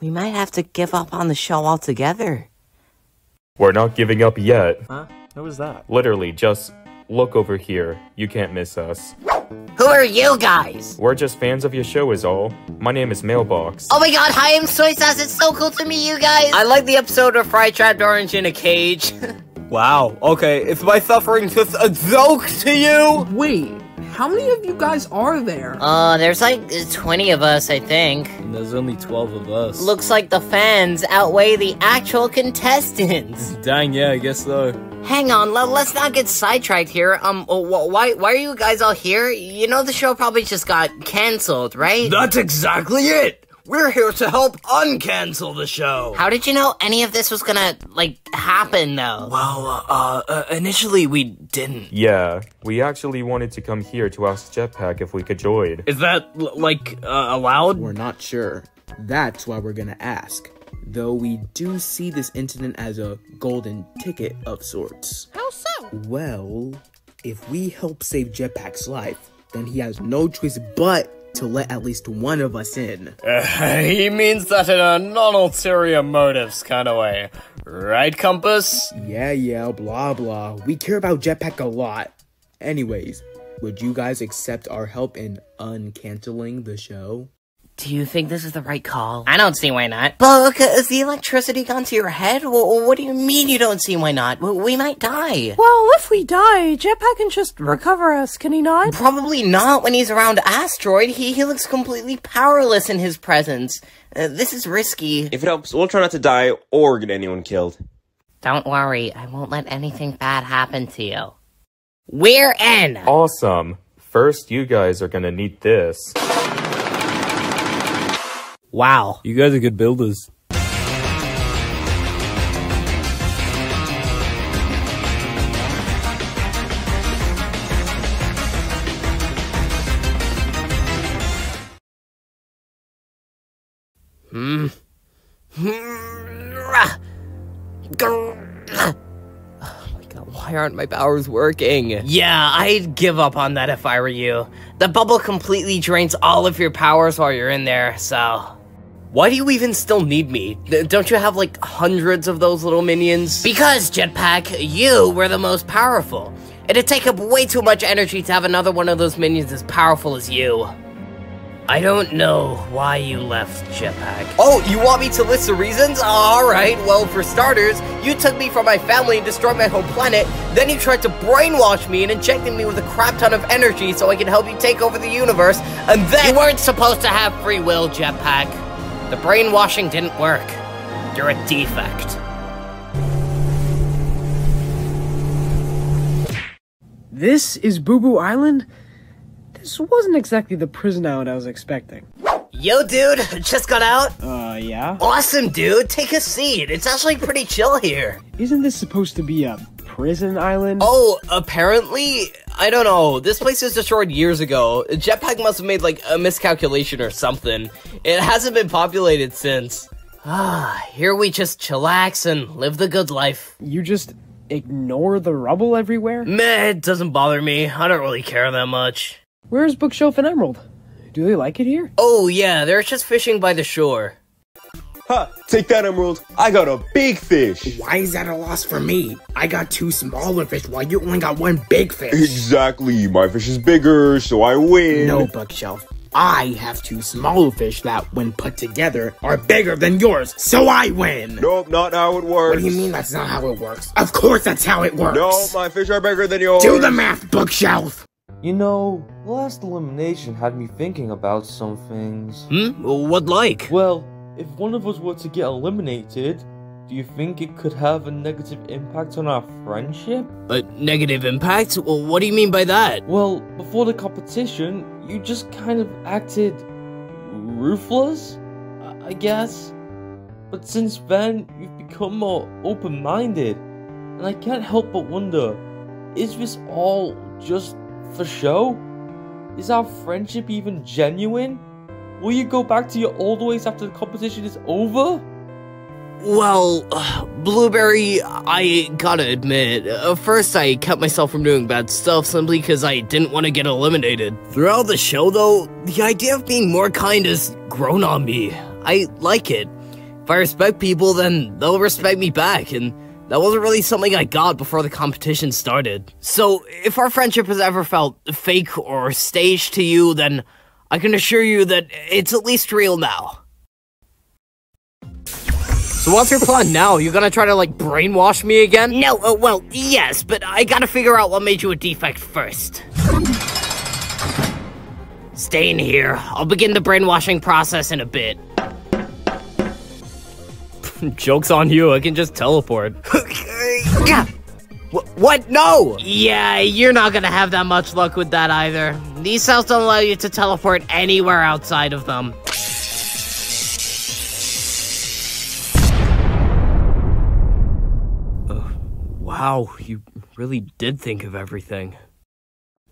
we might have to give up on the show altogether. We're not giving up yet. Huh? Who was that? Literally, just look over here. You can't miss us. Who are you guys? We're just fans of your show is all. My name is Mailbox. Oh my god, hi, I'm Soy Sauce. It's so cool to meet you guys. I like the episode of Fry Trapped Orange in a cage. Wow, okay, is my suffering just a joke to you? Wait, how many of you guys are there? uh, there's like 20 of us, I think. And there's only 12 of us. Looks like the fans outweigh the actual contestants. Dang, yeah, I guess so. Hang on, let, us not get sidetracked here. Um, why why are you guys all here? You know the show probably just got canceled, right? That's exactly it! We're here to help uncancel the show! How did you know any of this was gonna, like, happen, though? Well, uh, uh, initially we didn't. Yeah, we actually wanted to come here to ask Jetpack if we could join. Is that, like, uh, allowed? We're not sure. That's why we're gonna ask. Though we do see this incident as a golden ticket of sorts. How so? Well, if we help save Jetpack's life, then he has no choice but to let at least one of us in. Uh, he means that in a non-ulterior motives kind of way. Right, Compass? Yeah, yeah, blah blah. We care about Jetpack a lot. Anyways, would you guys accept our help in uncanceling the show? Do you think this is the right call? I don't see why not. But has the electricity gone to your head? Well, what do you mean you don't see why not? We might die. Well, if we die, Jetpack can just recover us, can he not? Probably not when he's around Asteroid. He, he looks completely powerless in his presence. Uh, this is risky. If it helps, we'll try not to die or get anyone killed. Don't worry, I won't let anything bad happen to you. We're in! Awesome. First, you guys are gonna need this. Wow. You guys are good builders. Hmm. Oh my god, why aren't my powers working? Yeah, I'd give up on that if I were you. The bubble completely drains all of your powers while you're in there, so... Why do you even still need me? Don't you have like hundreds of those little minions? Because, Jetpack, you were the most powerful. It'd take up way too much energy to have another one of those minions as powerful as you. I don't know why you left, Jetpack. Oh, you want me to list the reasons? Alright, well, for starters, you took me from my family and destroyed my whole planet, then you tried to brainwash me and injected me with a crap ton of energy so I could help you take over the universe, and then- You weren't supposed to have free will, Jetpack. The brainwashing didn't work. You're a defect. This is Boo Boo Island? This wasn't exactly the prison island I was expecting. Yo, dude, just got out. Uh, yeah? Awesome, dude. Take a seat. It's actually pretty chill here. Isn't this supposed to be a prison island? Oh, apparently, I don't know. This place was destroyed years ago. Jetpack must have made like a miscalculation or something. It hasn't been populated since. Ah, here we just chillax and live the good life. You just ignore the rubble everywhere? Meh, it doesn't bother me. I don't really care that much. Where's Bookshelf and Emerald? Do they like it here? Oh, yeah, they're just fishing by the shore. Ha! Take that, Emerald. I got a big fish. Why is that a loss for me? I got two smaller fish while you only got one big fish. Exactly. My fish is bigger, so I win. No, Bookshelf. I have two smaller fish that, when put together, are bigger than yours, so I win! Nope, not how it works. What do you mean that's not how it works? Of course that's how it works! No, my fish are bigger than yours! Do the math, Bookshelf! You know, last elimination had me thinking about some things. Hmm? What like? Well, if one of us were to get eliminated, do you think it could have a negative impact on our friendship? A negative impact? Well, what do you mean by that? Well, before the competition, you just kind of acted ruthless, I guess. But since then, you've become more open minded, and I can't help but wonder is this all just for show? Is our friendship even genuine? Will you go back to your old ways after the competition is over? Well, uh, Blueberry, I gotta admit, at first I kept myself from doing bad stuff simply because I didn't want to get eliminated. Throughout the show, though, the idea of being more kind has grown on me. I like it. If I respect people, then they'll respect me back, and that wasn't really something I got before the competition started. So, if our friendship has ever felt fake or staged to you, then I can assure you that it's at least real now. So what's your plan now? You gonna try to, like, brainwash me again? No, uh, well, yes, but I gotta figure out what made you a defect first. Stay in here. I'll begin the brainwashing process in a bit. Joke's on you, I can just teleport. Wh- what? No! Yeah, you're not gonna have that much luck with that either. These cells don't allow you to teleport anywhere outside of them. Uh, wow, you really did think of everything.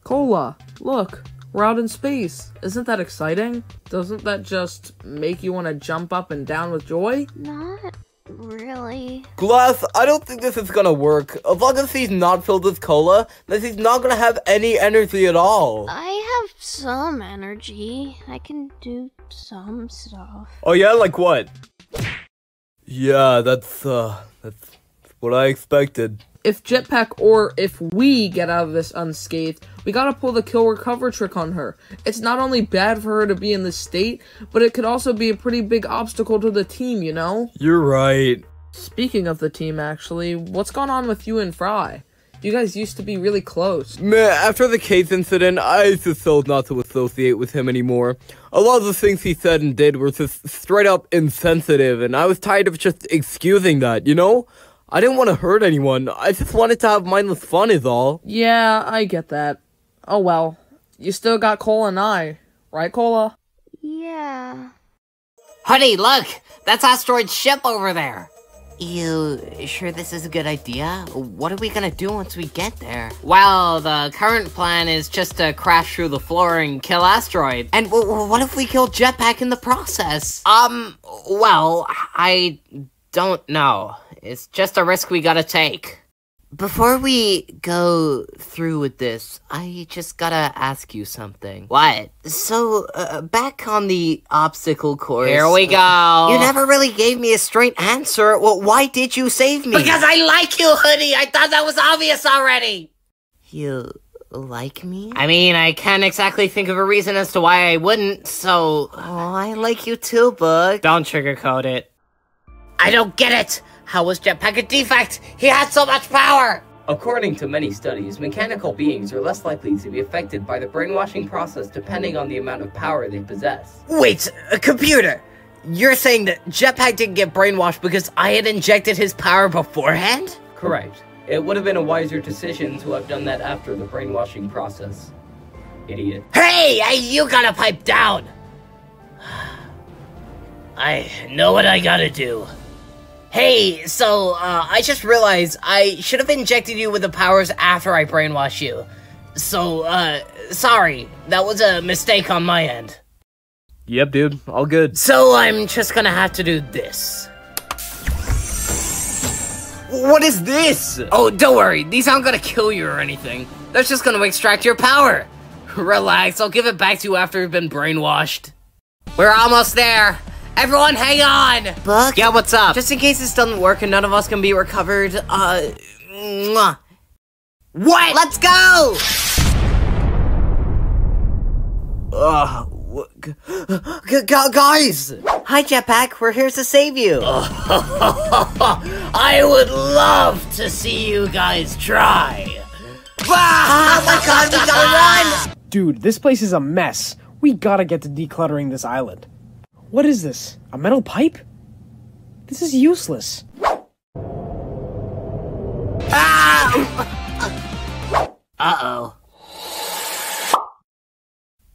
Cola, look, we're out in space. Isn't that exciting? Doesn't that just make you want to jump up and down with joy? Not really. Glass, I don't think this is gonna work. As long as he's not filled with cola, then he's not gonna have any energy at all. I have some energy. I can do some stuff. Oh yeah, like what? Yeah, that's, uh, that's what I expected. If Jetpack or if we get out of this unscathed, we gotta pull the kill recover trick on her. It's not only bad for her to be in this state, but it could also be a pretty big obstacle to the team, you know? You're right. Speaking of the team, actually, what's gone on with you and Fry? You guys used to be really close. Man, after the case incident, I just told not to associate with him anymore. A lot of the things he said and did were just straight up insensitive, and I was tired of just excusing that, you know? I didn't want to hurt anyone. I just wanted to have mindless fun, is all. Yeah, I get that. Oh well. You still got Cola and I, right, Cola? Yeah. Honey, look! That's Asteroid's ship over there! You sure this is a good idea? What are we gonna do once we get there? Well, the current plan is just to crash through the floor and kill Asteroid. And w- w- what if we kill Jetpack in the process? Um, well, I don't know. It's just a risk we gotta take. Before we go through with this, I just gotta ask you something. What? So, uh, back on the obstacle course. Here we go. You never really gave me a straight answer. Well, why did you save me? Because I like you, Hoodie! I thought that was obvious already! You like me? I mean, I can't exactly think of a reason as to why I wouldn't, so... Oh, I like you too, Bug. Don't sugarcoat it. I don't get it! How was Jetpack a defect? He had so much power! According to many studies, mechanical beings are less likely to be affected by the brainwashing process depending on the amount of power they possess. Wait, a computer! You're saying that Jetpack didn't get brainwashed because I had injected his power beforehand? Correct. It would have been a wiser decision to have done that after the brainwashing process. Idiot. Hey, hey, you gotta pipe down! I know what I gotta do. Hey, so, uh, I just realized I should have injected you with the powers after I brainwashed you. So, uh, sorry. That was a mistake on my end. Yep, dude. All good. So I'm just gonna have to do this. What is this? Oh, don't worry. These aren't gonna kill you or anything. That's just gonna extract your power. Relax, I'll give it back to you after you've been brainwashed. We're almost there. Everyone hang on! Bug? Yeah, what's up? Just in case this doesn't work and none of us can be recovered, uh... Mwah. What? Let's go! Ugh. G- g- guys! Hi, Jetpack. We're here to save you. I would love to see you guys try. oh my god, we gotta run! Dude, this place is a mess. We gotta get to decluttering this island. What is this? A metal pipe? This is useless. Ah! Uh-oh.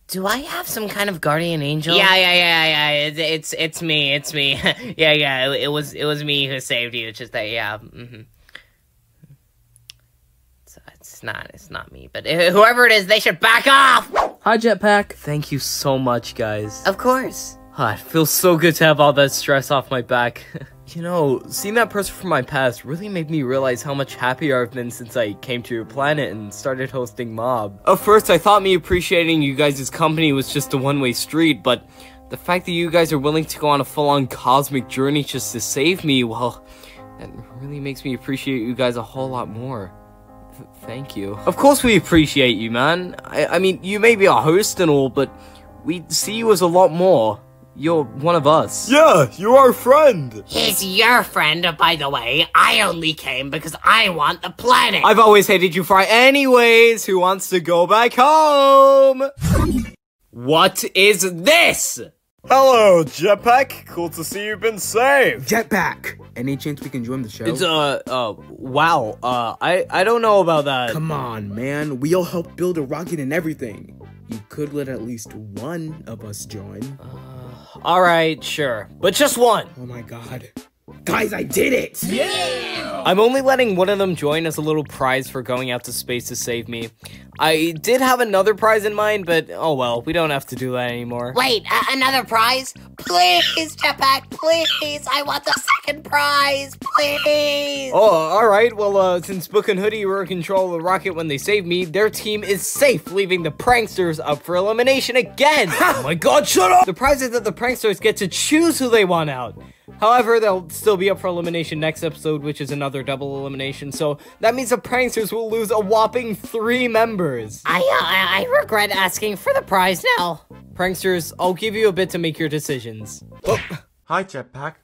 Do I have some kind of guardian angel? Yeah, yeah, yeah, yeah. It's it's, it's me. It's me. yeah, yeah. It, it, was it was me who saved you. It's just that yeah. Mm-hmm. It's, it's not it's not me, but whoever it is, they should back off. Hi, Jetpack. Thank you so much, guys. Of course. Oh, it feels so good to have all that stress off my back. you know, seeing that person from my past really made me realize how much happier I've been since I came to your planet and started hosting Mob. At first, I thought me appreciating you guys' company was just a one-way street, but the fact that you guys are willing to go on a full-on cosmic journey just to save me, well, that really makes me appreciate you guys a whole lot more. Th thank you. Of course we appreciate you, man. I, I mean, you may be our host and all, but we see you as a lot more. You're one of us. Yeah, you're our friend. He's your friend, by the way. I only came because I want the planet. I've always hated you, Fry. Anyways, who wants to go back home? what is this? Hello, Jetpack. Cool to see you've been saved. Jetpack! Any chance we can join the show? It's, uh, uh, wow. Uh, I, I don't know about that. Come on, man. We all helped build a rocket and everything. You could let at least one of us join. Uh, Alright, sure. But just one. Oh my god. Guys, I did it! Yeah! I'm only letting one of them join as a little prize for going out to space to save me. I did have another prize in mind, but oh well, we don't have to do that anymore. Wait, uh, another prize? Please, Jetpack, please! I want the second prize, please! Oh, alright, well, uh, since Book and Hoodie were in control of the rocket when they saved me, their team is safe, leaving the pranksters up for elimination again! oh my god, shut up! The prize is that the pranksters get to choose who they want out. However, they'll still be up for elimination next episode, which is another double elimination, so that means the pranksters will lose a whopping three members. I, uh, I, I regret asking for the prize now. Pranksters, I'll give you a bit to make your decisions. Oh. Hi, Jetpack.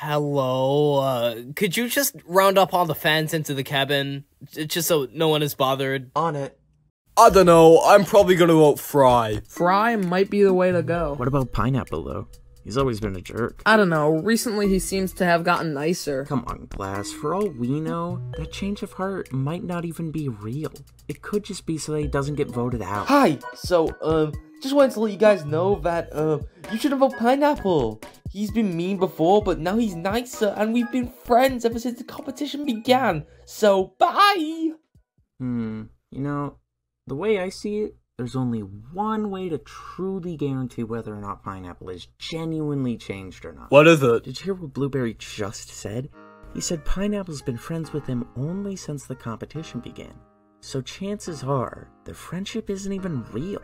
Hello, uh, could you just round up all the fans into the cabin, just so no one is bothered? On it. I don't know, I'm probably gonna vote Fry. Fry might be the way to go. What about Pineapple, though? He's always been a jerk. I don't know, recently he seems to have gotten nicer. Come on, Glass, for all we know, that change of heart might not even be real. It could just be so that he doesn't get voted out. Hi! So, um, just wanted to let you guys know that, um, you shouldn't vote Pineapple. He's been mean before, but now he's nicer, and we've been friends ever since the competition began. So, bye! Hmm, you know, the way I see it, there's only one way to truly guarantee whether or not Pineapple is genuinely changed or not. What is it? Did you hear what Blueberry just said? He said Pineapple's been friends with him only since the competition began. So chances are, the friendship isn't even real.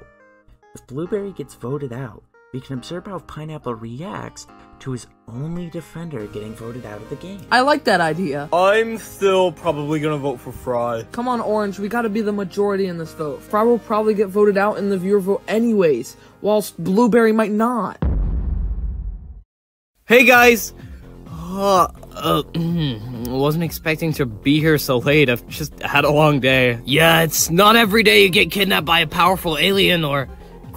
If Blueberry gets voted out, we can observe how Pineapple reacts to his only defender getting voted out of the game. I like that idea. I'm still probably gonna vote for Fry. Come on, Orange, we gotta be the majority in this vote. Fry will probably get voted out in the viewer vote anyways, whilst Blueberry might not. Hey guys! Uh, uh, wasn't expecting to be here so late. I've just had a long day. Yeah, it's not every day you get kidnapped by a powerful alien or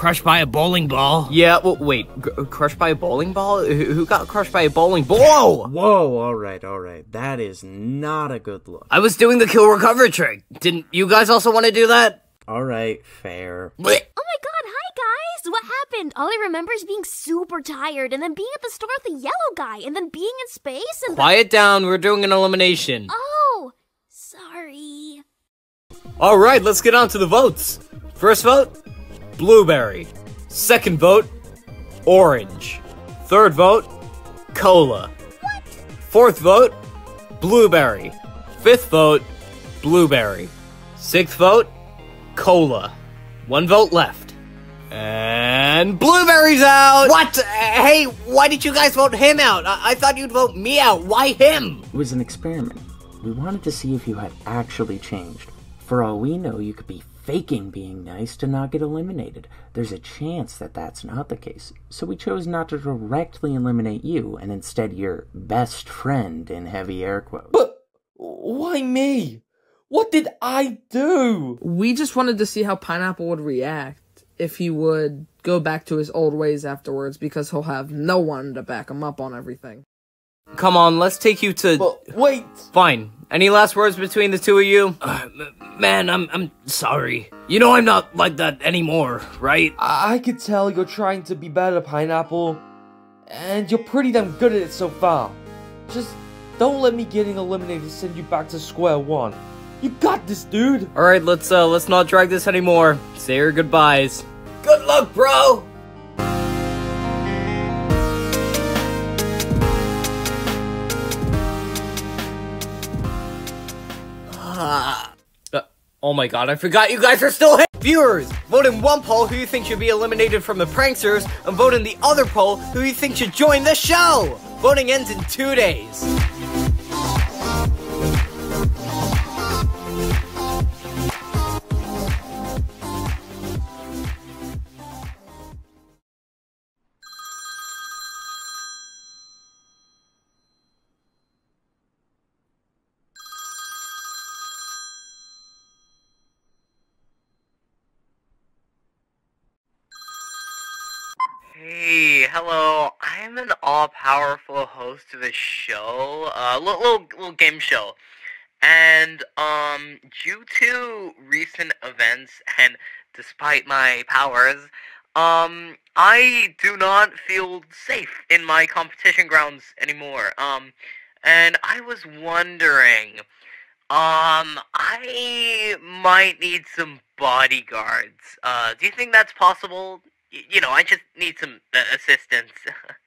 crushed by a bowling ball. Yeah, well, wait, crushed by a bowling ball? Who, who got crushed by a bowling ball? Whoa! Whoa, alright, alright. That is not a good look. I was doing the kill recover trick. Didn't you guys also want to do that? Alright, fair. Oh my god, hi guys! What happened? All I remember is being super tired and then being at the store with the yellow guy and then being in space and Quiet down, we're doing an elimination. Oh, sorry. Alright, let's get on to the votes. First vote, Blueberry. Second vote, Orange. Third vote, Cola. What? Fourth vote, Blueberry. Fifth vote, Blueberry. Sixth vote, Cola. One vote left. And Blueberry's out! What? Uh, hey, why did you guys vote him out? I, I thought you'd vote me out. Why him? It was an experiment. We wanted to see if you had actually changed. For all we know, you could be faking being nice to not get eliminated. There's a chance that that's not the case. So we chose not to directly eliminate you and instead your best friend in heavy air quotes. But why me? What did I do? We just wanted to see how Pineapple would react if he would go back to his old ways afterwards because he'll have no one to back him up on everything. Come on, let's take you to. But wait. Fine. Any last words between the two of you? Uh, man, I'm I'm sorry. You know I'm not like that anymore, right? I, I could tell you're trying to be better, Pineapple, and you're pretty damn good at it so far. Just don't let me getting eliminated send you back to square one. You got this, dude. All right, let's uh let's not drag this anymore. Say your goodbyes. Good luck, bro. Oh my god, I forgot you guys are still here! Viewers, vote in one poll who you think should be eliminated from the pranksters, and vote in the other poll who you think should join the show! Voting ends in two days. All-powerful host of a show, a uh, little, little game show, and um, due to recent events and despite my powers, um, I do not feel safe in my competition grounds anymore. Um, and I was wondering, um, I might need some bodyguards. Uh, do you think that's possible? Y- you know, I just need some uh, assistance.